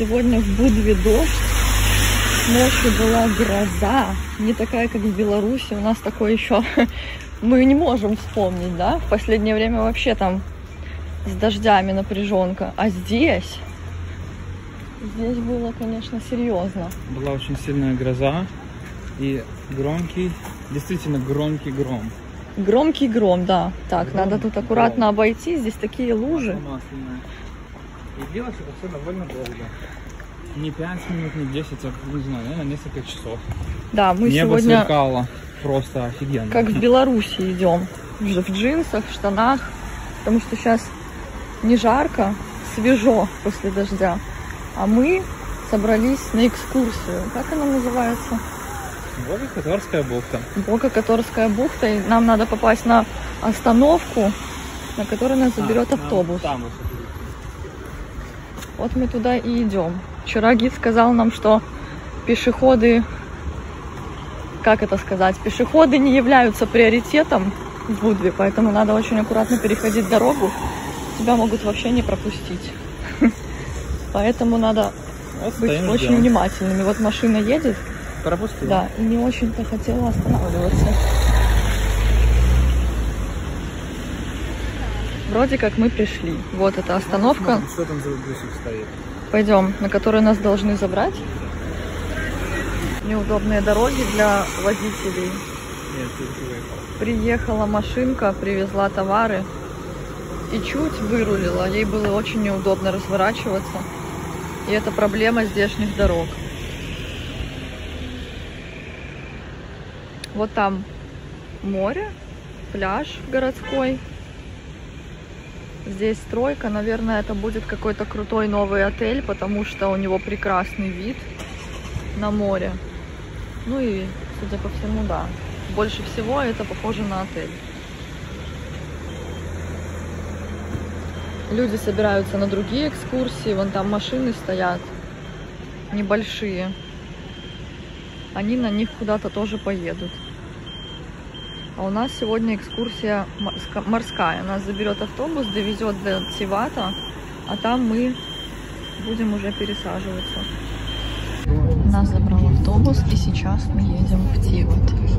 Сегодня в Будве дождь. Ночью была гроза. Не такая, как в Беларуси. У нас такое еще мы не можем вспомнить, да? В последнее время вообще там с дождями напряженка. А здесь, здесь было, конечно, серьезно. Была очень сильная гроза и громкий, действительно громкий гром. Громкий гром, да. Так, Гром, надо тут аккуратно гром. обойти. Здесь такие лужи. Масляное. И длилось это все довольно долго. Не 5 минут, не 10, а, не знаю, наверное, несколько часов. Да, мы Небо сегодня сверкало просто офигенно. как в Беларуси идем. В в джинсах, в штанах. Потому что сейчас не жарко, свежо после дождя. А мы собрались на экскурсию. Как она называется? Катарская бухта. Бока-Которская бухта. И нам надо попасть на остановку, на которой нас заберет А, автобус. Там вот это. Вот мы туда и идем. Вчера гид сказал нам, что пешеходы, как это сказать, пешеходы не являются приоритетом в Будве, поэтому надо очень аккуратно переходить дорогу. Тебя могут вообще не пропустить. Поэтому надо быть очень внимательными. Вот машина едет, Пропустил. да, и не очень-то хотела останавливаться. Вроде как мы пришли. Вот эта остановка. Смотрим, Что там за бусик стоит? Пойдем, на которой нас должны забрать. Неудобные дороги для водителей. Нет. Приехала машинка, привезла товары и чуть вырулила. Ей было очень неудобно разворачиваться. И это проблема здешних дорог. Вот там море, пляж городской. Здесь стройка, наверное, это будет какой-то крутой новый отель, потому что у него прекрасный вид на море. Ну и, судя по всему, да. Больше всего это похоже на отель. Люди собираются на другие экскурсии, вон там машины стоят небольшие. Они на них куда-то тоже поедут. А у нас сегодня экскурсия морска- морская. Нас заберет автобус, довезет до Тивата, а там мы будем уже пересаживаться. Нас забрал автобус, и сейчас мы едем в Тиват.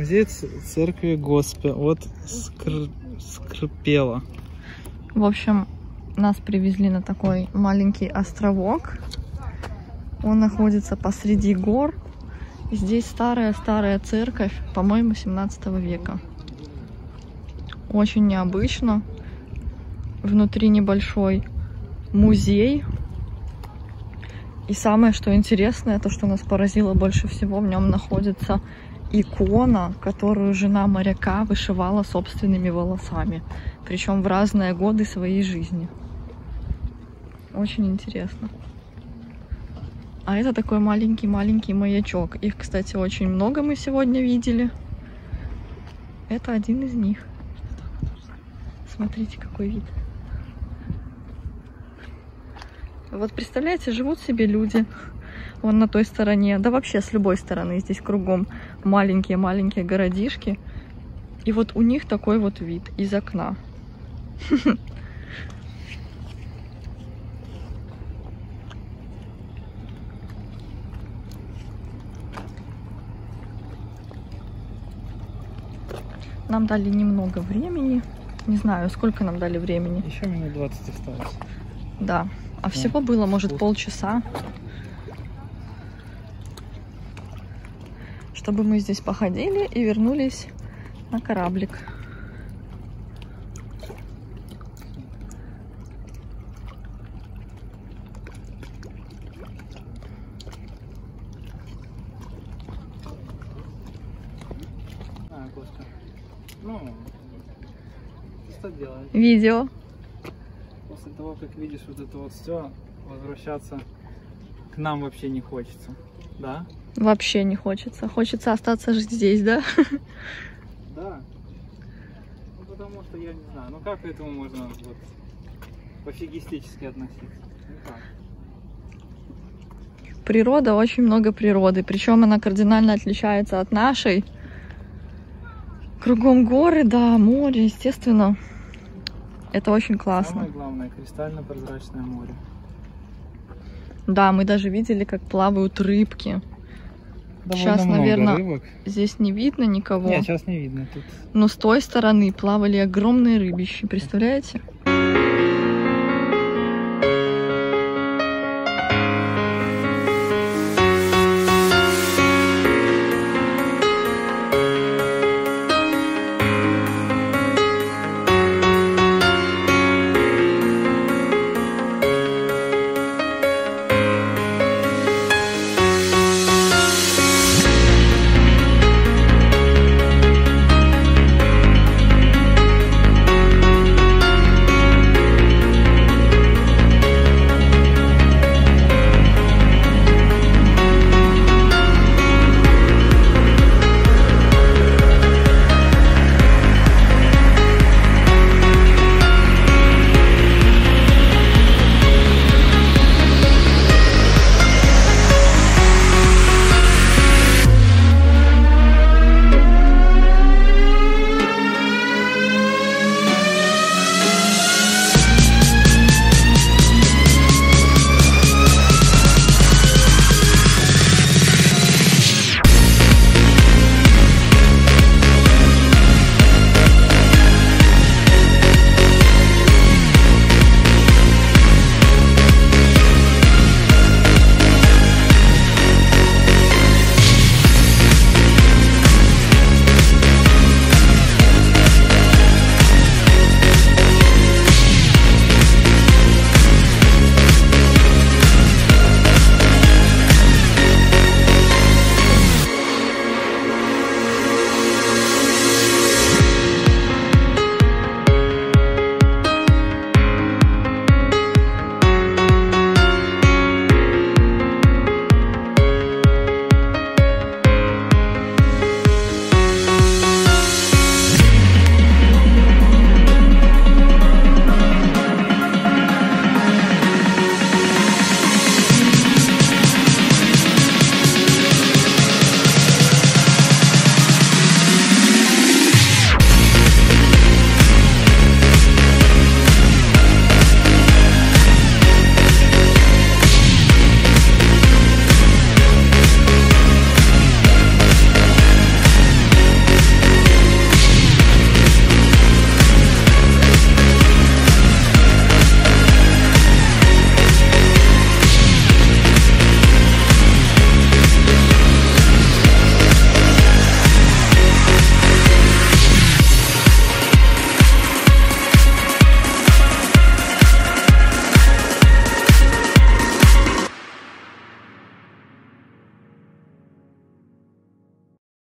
Музей церкви Госпе. Вот скр... скрипело. В общем, нас привезли на такой маленький островок. Он находится посреди гор. Здесь старая-старая церковь, по-моему, 17 века. Очень необычно. Внутри небольшой музей. И самое, что интересное, то, что нас поразило больше всего, в нем находится икона, которую жена моряка вышивала собственными волосами. Причем в разные годы своей жизни. Очень интересно. А это такой маленький-маленький маячок. Их, кстати, очень много мы сегодня видели. Это один из них. Смотрите, какой вид. Вот представляете, живут себе люди вон на той стороне, да вообще с любой стороны, здесь кругом маленькие-маленькие городишки. И вот у них такой вот вид из окна. Нам дали немного времени. Не знаю, сколько нам дали времени. Еще минут 20 осталось. Да. А всего было, может, полчаса. Чтобы мы здесь походили и вернулись на кораблик. Видео. После того, как видишь вот это вот все, возвращаться к нам вообще не хочется. Да? Вообще не хочется. Хочется остаться жить здесь, да? Да. Ну потому что я не знаю, ну как к этому можно вот пофигистически относиться? Никак. Природа, очень много природы. Причем она кардинально отличается от нашей. Кругом горы, да, море, естественно. Это очень классно. Самое главное, кристально-прозрачное море. Да, мы даже видели, как плавают рыбки. Сейчас, много наверное, рыбок. Здесь не видно никого. Нет, сейчас не видно. Тут Но с той стороны плавали огромные рыбищи, представляете?